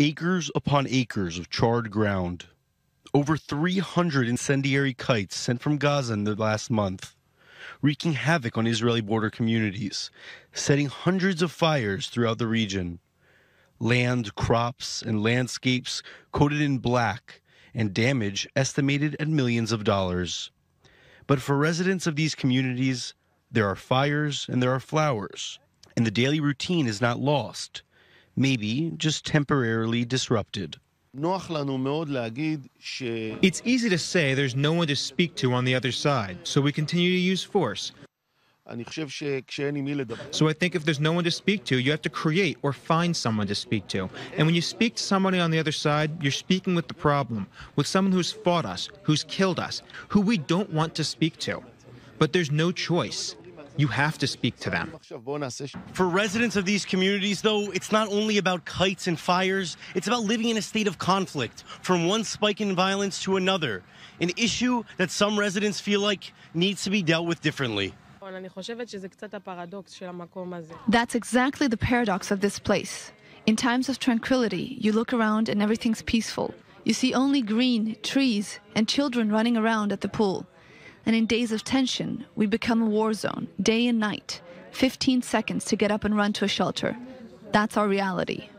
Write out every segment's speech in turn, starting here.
Acres upon acres of charred ground. Over 300 incendiary kites sent from Gaza in the last month, wreaking havoc on Israeli border communities, setting hundreds of fires throughout the region. Land, crops, and landscapes coated in black, and damage estimated at millions of dollars. But for residents of these communities, there are fires and there are flowers, and the daily routine is not lost, maybe just temporarily disrupted. It's easy to say there's no one to speak to on the other side, so we continue to use force. So I think if there's no one to speak to, you have to create or find someone to speak to. And when you speak to somebody on the other side, you're speaking with the problem, with someone who's fought us, who's killed us, who we don't want to speak to. But there's no choice. You have to speak to them. For residents of these communities, though, it's not only about kites and fires, it's about living in a state of conflict, from one spike in violence to another, an issue that some residents feel like needs to be dealt with differently. That's exactly the paradox of this place. In times of tranquility, you look around and everything's peaceful. You see only green, trees, and children running around at the pool. And in days of tension, we become a war zone, day and night. 15 seconds to get up and run to a shelter. That's our reality.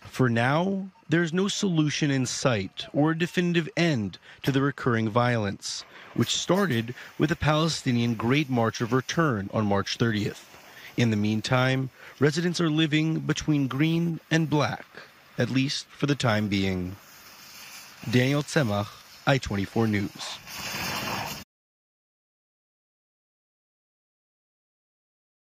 For now, there's no solution in sight or a definitive end to the recurring violence, which started with the Palestinian Great March of Return on March 30th. In the meantime, residents are living between green and black, at least for the time being. Daniel Tsemach, I 24 News.